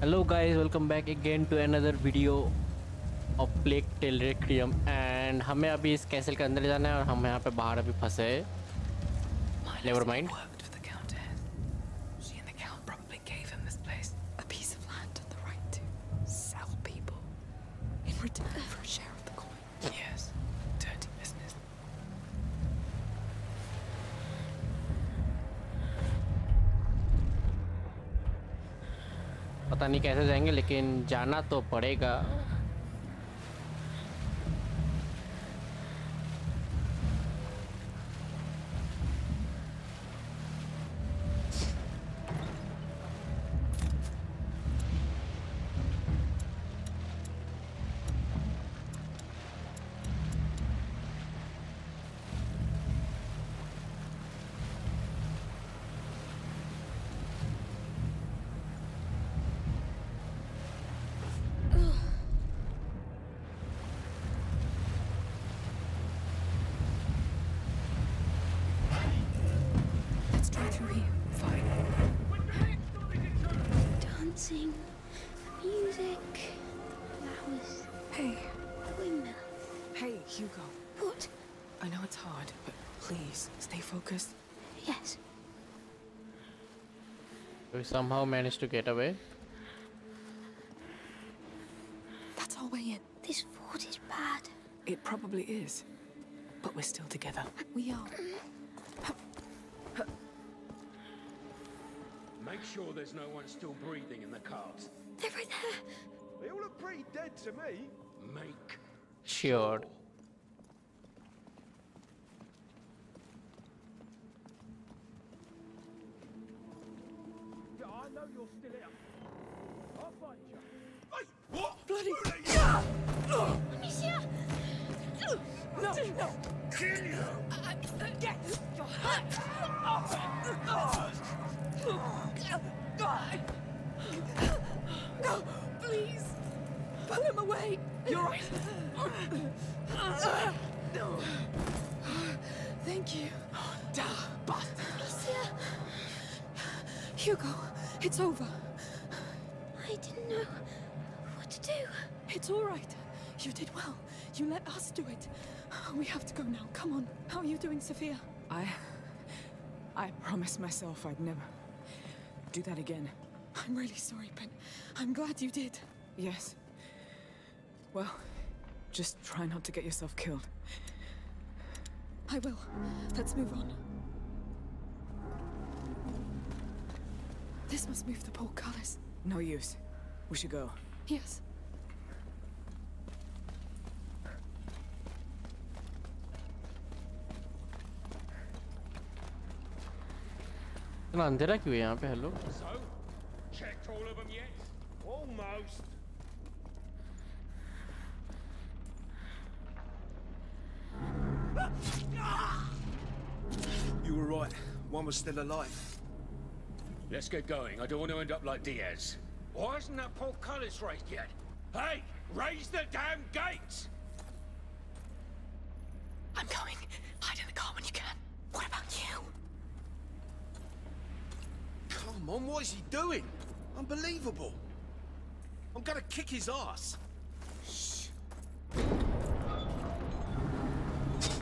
Hello guys welcome back again to another video of plaque टेलरेक्ट्रियम and हमें अभी इस कैसल के अंदर जाना है और हम यहाँ पे बाहर अभी फंसे नेवर माइंड नहीं कैसे जाएँगे लेकिन जाना तो पड़ेगा। Hugo. What? I know it's hard, but please stay focused. Yes. We somehow managed to get away. That's our way in. This fort is bad. It probably is. But we're still together. We are. Make sure there's no one still breathing in the carts. They're right there. They all look pretty dead to me. Make Sure. I know you're still here. I'll find you. Hey, what? Bloody- Amicia! No, no. Kill you! Get your hands No, please. Pull him away. You're right. No. Thank you. Da, bastard. Amicia! Hugo, it's over. I didn't know what to do. It's all right. You did well. You let us do it. We have to go now. Come on. How are you doing, Sophia? I. I promised myself I'd never do that again. I'm really sorry, but I'm glad you did. Yes. Well, just try not to get yourself killed. I will. Let's move on. This must move the portcullis. No use. We should go. Yes. इतना अंधेरा क्यों है यहाँ पे hello So, checked all of them yet? Almost. You were right. One was still alive. Let's get going. I don't want to end up like Diaz. Why isn't that portcullis raised yet? Hey, raise the damn gates! I'm going. Hide in the car when you can. What about you? Come on, what is he doing? Unbelievable. I'm gonna kick his ass. Shh.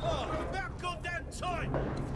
Oh, about goddamn time!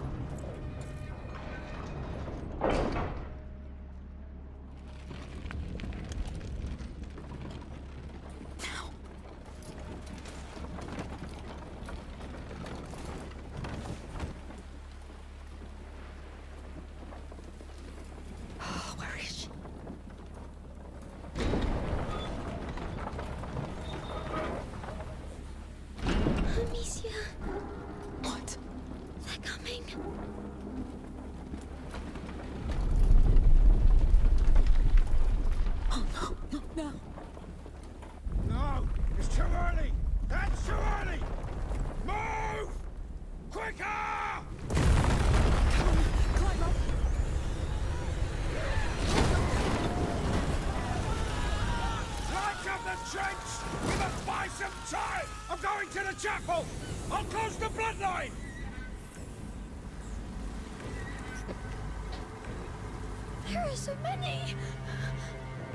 I'm going to the chapel! I'll close the bloodline! There are so many!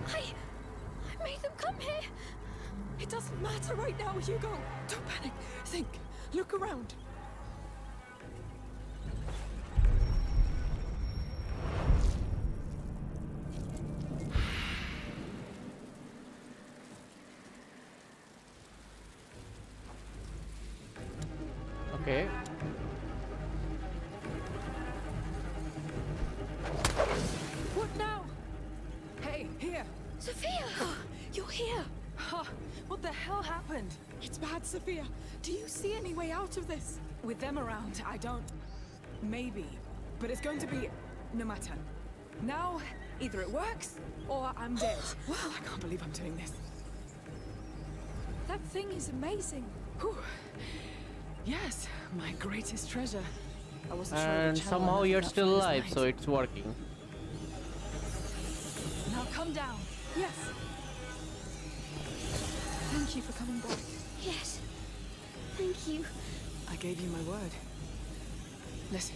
I... I made them come here! It doesn't matter right now, Hugo! Don't panic! Think! Look around! Around, I don't. Maybe. But it's going to be no matter. Now, either it works or I'm dead. wow, I can't believe I'm doing this. That thing is amazing. Whew. Yes, my greatest treasure. I wasn't sure of the And channel somehow you're still alive, night. so it's working. Now come down. Yes. Thank you for coming back. Yes. Thank you. I gave you my word. Listen,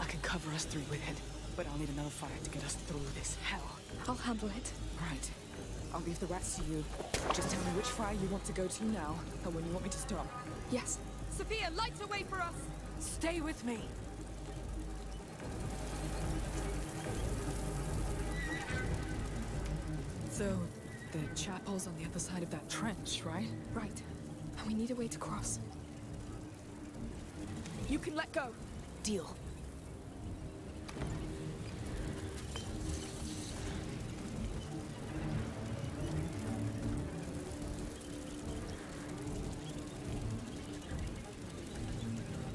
I can cover us three with it, but I'll need another fire to get us through this hell. I'll handle it. Right. I'll leave the rats to you. Just tell me which fire you want to go to now, and when you want me to stop. Yes. Sophia, lights away for us! Stay with me. So, the chapel's on the other side of that trench, right? Right. And we need a way to cross. You can let go. Deal.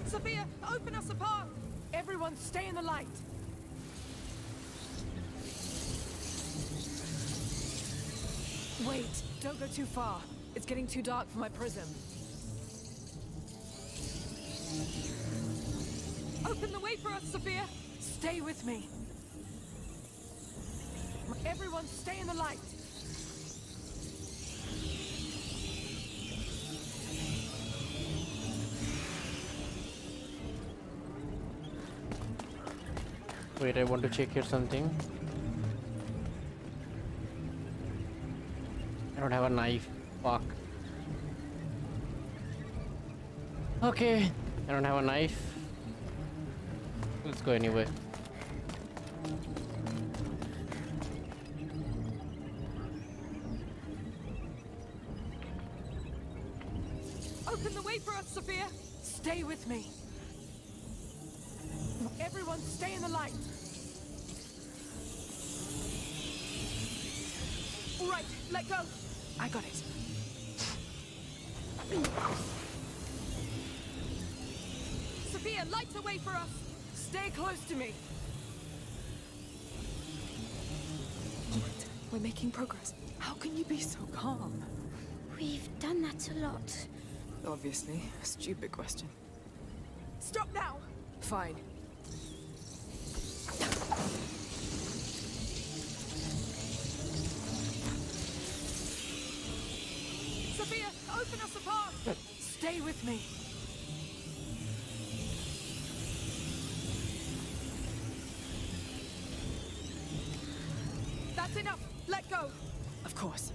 Sophia, open us a path! Everyone stay in the light! Wait, don't go too far. It's getting too dark for my prism. Sophia! Stay with me. Everyone stay in the light! Wait, I want to check here something. I don't have a knife. Fuck. Okay, I don't have a knife. Let's go anyway. Open the way for us, Sophia! Stay with me. Everyone stay in the light. All right, let go. I got it. Sophia, lights away for us. Stay close to me. All right. We're making progress. How can you be so calm? We've done that a lot. Obviously, a stupid question. Stop now! Fine. Sophia, open us a path! Stay with me. That's enough! Let go! Of course.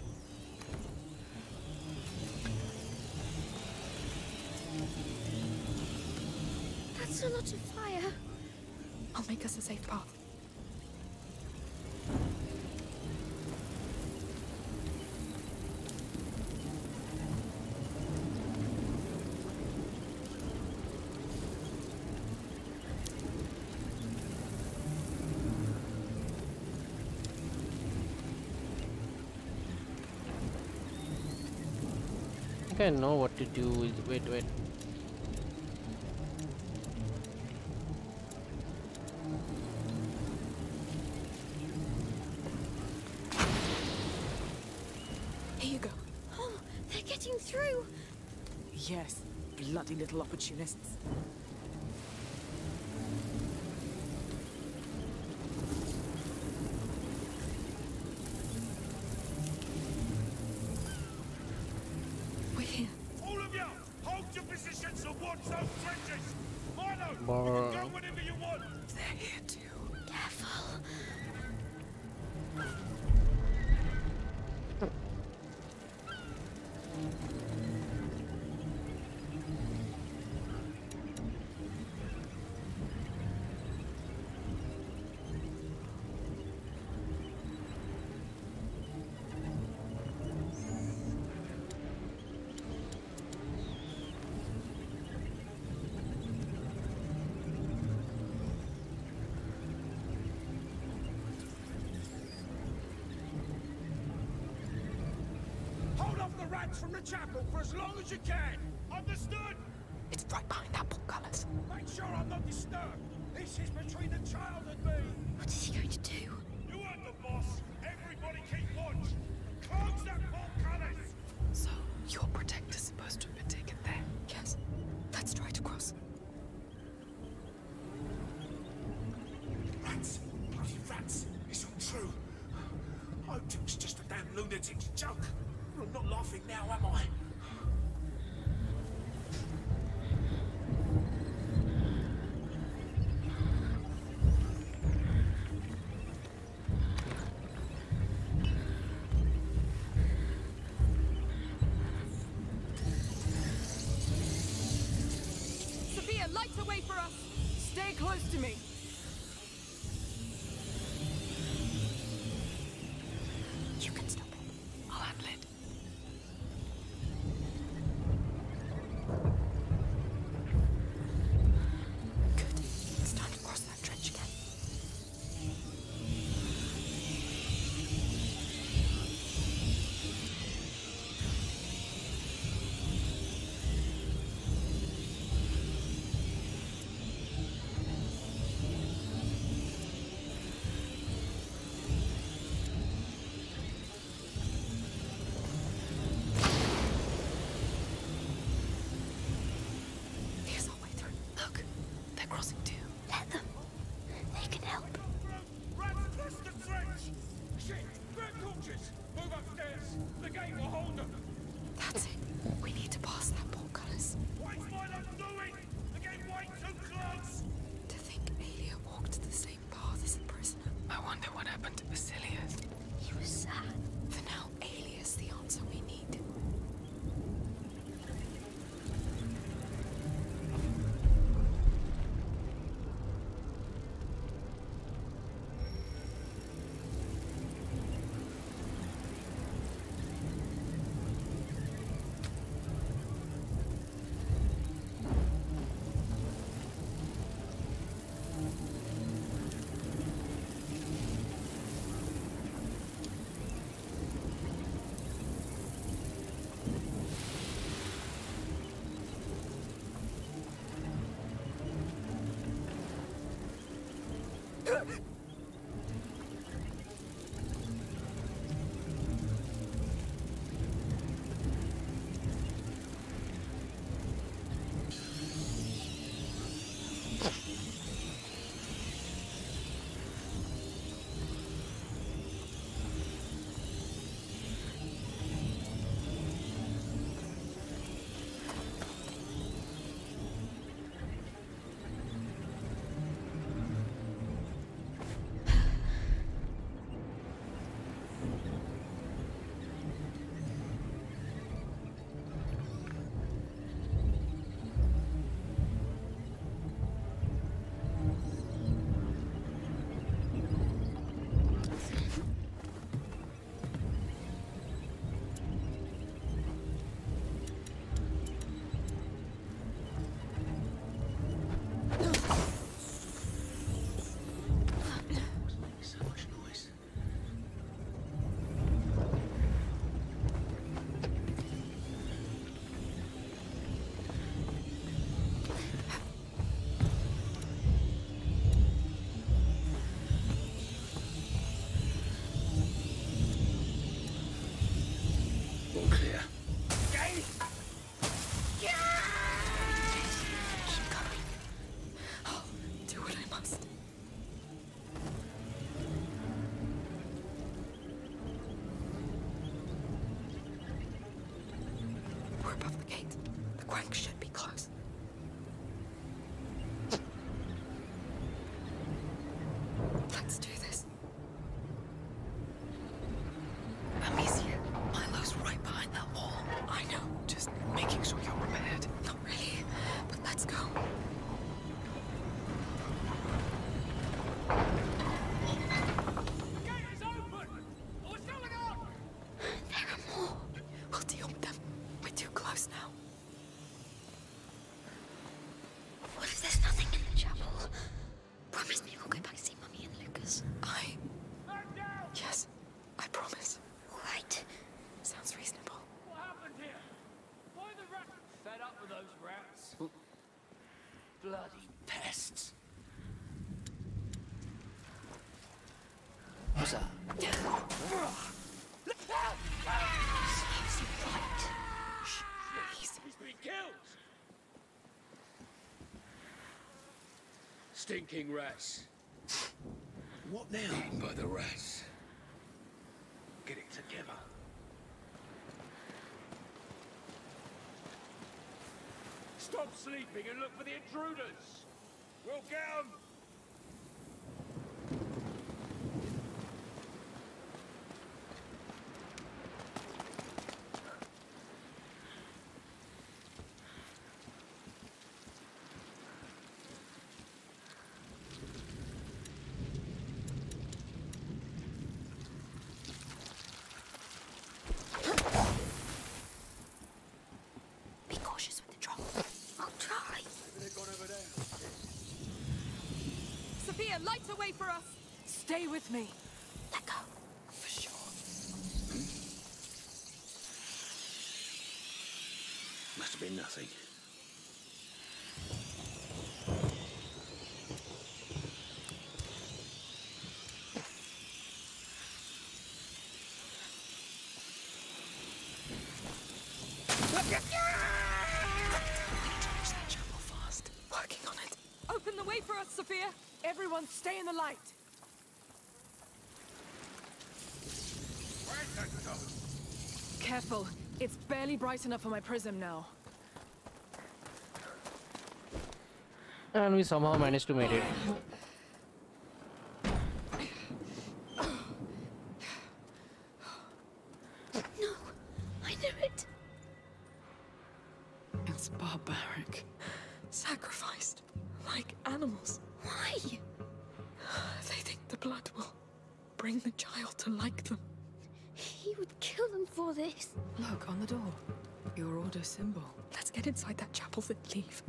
That's a lot of fire. I'll make us a safe path. Think I know what to do. with... Wait, wait. Here you go. Oh, they're getting through. Yes, bloody little opportunists. tracks from the chapel for as long as you can. Understood? It's right behind that portcullis. Make sure I'm not disturbed. This is between the child and me. What is he going to do? not laughing now, am I? Sophia, light the for us! Stay close to me! soldiers! Move upstairs! The gate will hold them! That's it. We need to pass that portcullis. Wait, Uh, monsters. Stinking rats. What now? Eaten by the rats. Get it together. Stop sleeping and look for the intruders. We'll get 'em. Be cautious with the drop. I'll try. They've gone over there. Sophia, light a for us! Stay with me. Let go. For sure. Must have been nothing. Touch that chapel fast. Working on it. Open the way for us, Sophia! Everyone stay in the light! Careful. It's barely bright enough for my prism now. And we somehow managed to make it. Leave.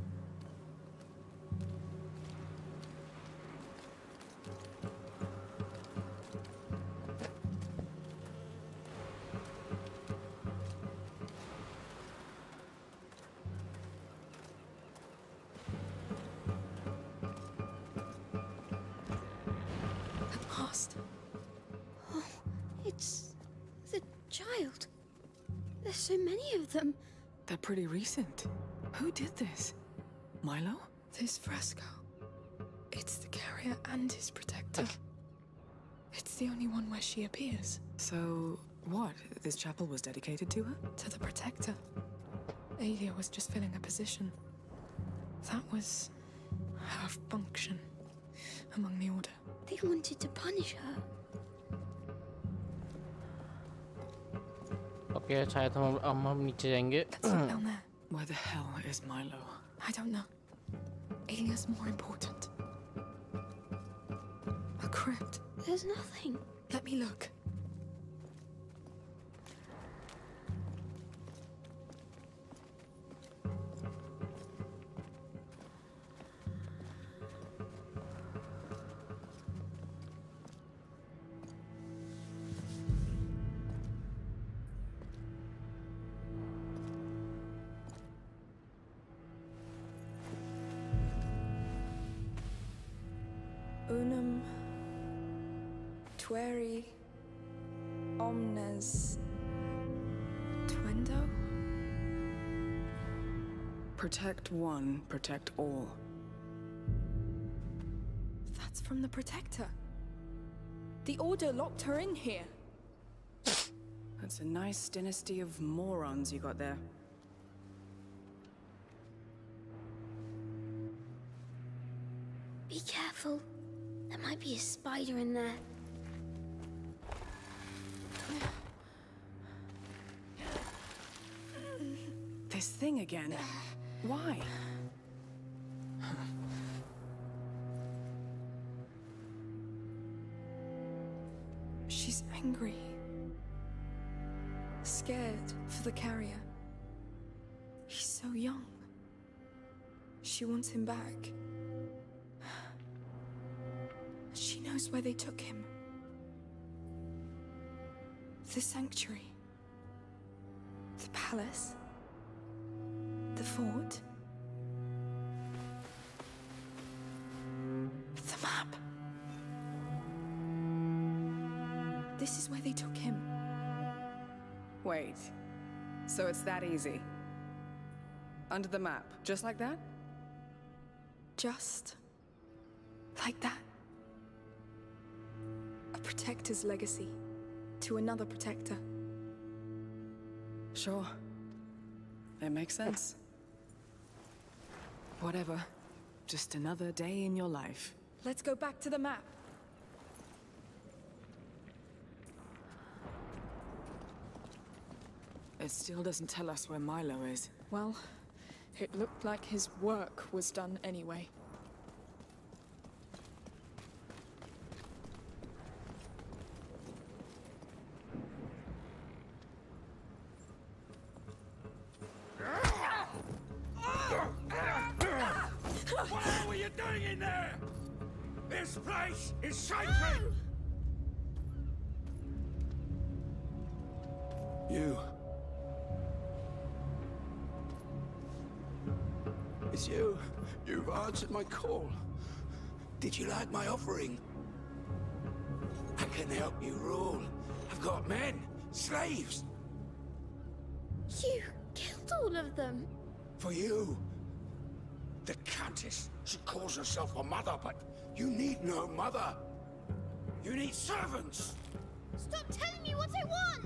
Oh, it's the child. There's so many of them. They're pretty recent. Who did this? Milo? This fresco. It's the carrier and his protector. It's the only one where she appears. So, what? This chapel was dedicated to her? To the protector. Aelia was just filling a position. That was her function among the Order. They wanted to punish her. Okay शायद हम हम हम नीचे जाएंगे That's it down there. Where the hell is Milo? I don't know. Aelia's more important. A crypt. There's nothing. Let me look. Protect one, protect all. That's from the Protector. The Order locked her in here. That's a nice dynasty of morons you got there. Be careful. There might be a spider in there. This thing again. Why? She's angry. Scared for the carrier. He's so young. She wants him back. She knows where they took him. The sanctuary. The palace the fort? The map. This is where they took him. Wait. So it's that easy? Under the map, just like that? Just... like that. A protector's legacy to another protector. Sure. It makes sense. Whatever. Just another day in your life. Let's go back to the map. It still doesn't tell us where Milo is. Well, it looked like his work was done anyway. Were you doing in there? This place is sacred! You. It's you. You've answered my call. Did you like my offering? I can help you rule. I've got men, slaves, You killed all of them. for you. The Countess, she calls herself a mother, but you need no mother. You need servants. Stop telling me what I want!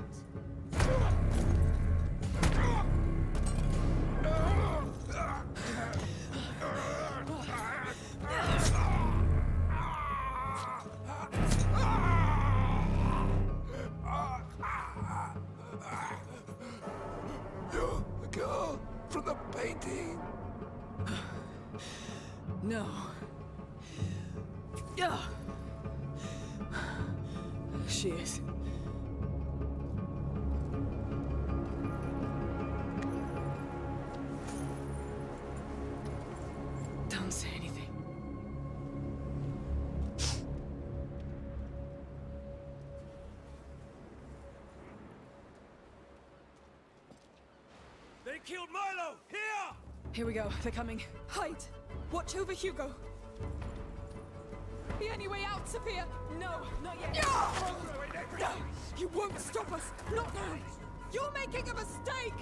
You're the girl from the painting. No. Yeah. She is. Don't say anything. They killed Milo! Here! Here we go. They're coming. Hide. Watch over Hugo. The only way out, Sophia. No, not yet. No! You won't stop us. Not now. You're making a mistake.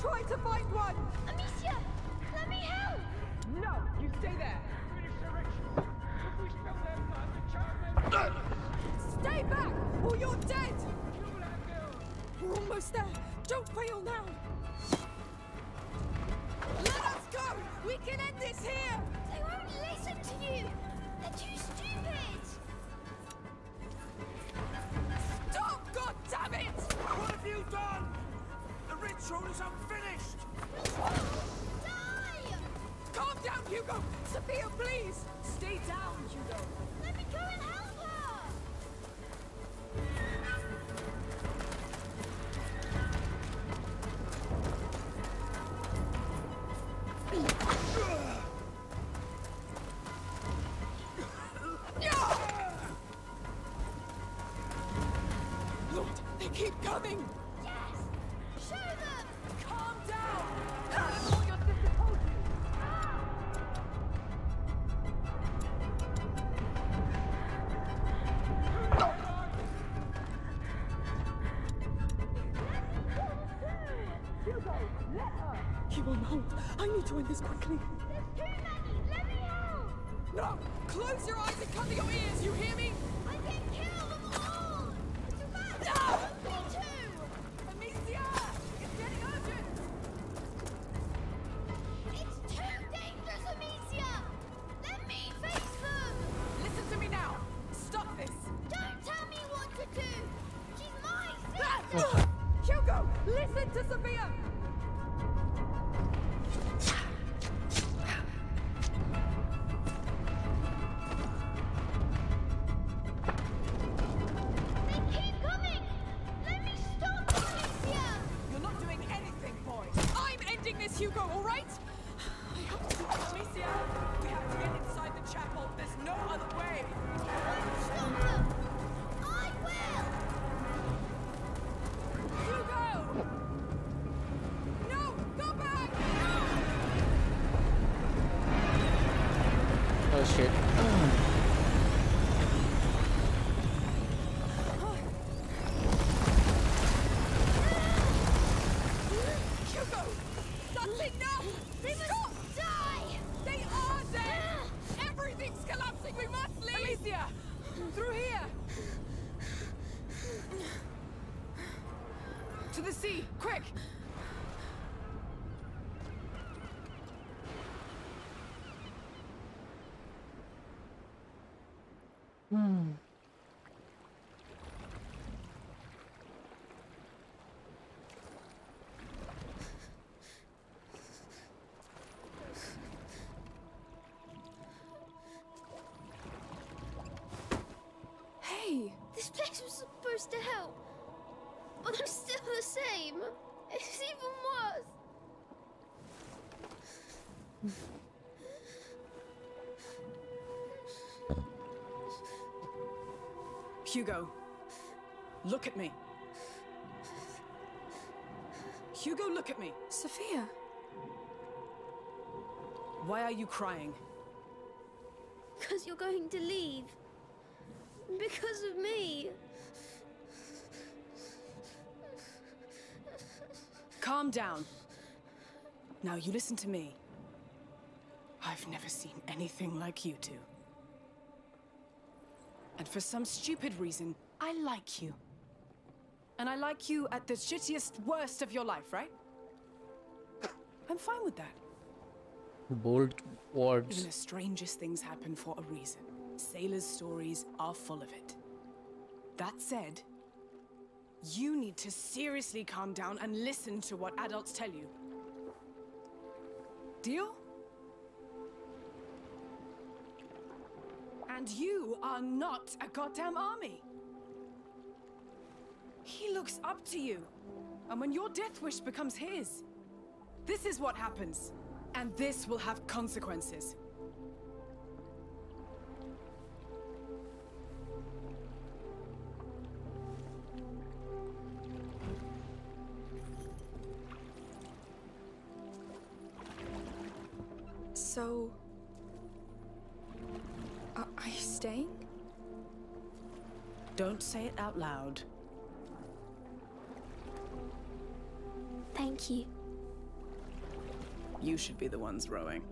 Trying to find coming! Yes! Show them! Calm down! you! Will not. I need to end this quickly. There's too many. Let me help. No! Close your eyes! Hugo! Listen to Sophia! To the sea! Quick! Hmm. Hey! This place was supposed to help. But I'm still the same. It's even worse. Hugo, look at me. Hugo, look at me. Sophia. Why are you crying? Because you're going to leave. Because of me. Calm down. Now you listen to me. I've never seen anything like you two. And for some stupid reason, I like you. And I like you at the shittiest, worst of your life, right? I'm fine with that. Bold Even words. the strangest things happen for a reason. Sailors' stories are full of it. That said, you need to seriously calm down and listen to what adults tell you. Deal? And you are not a goddamn army. He looks up to you. And when your death wish becomes his, this is what happens. And this will have consequences. Should be the ones rowing.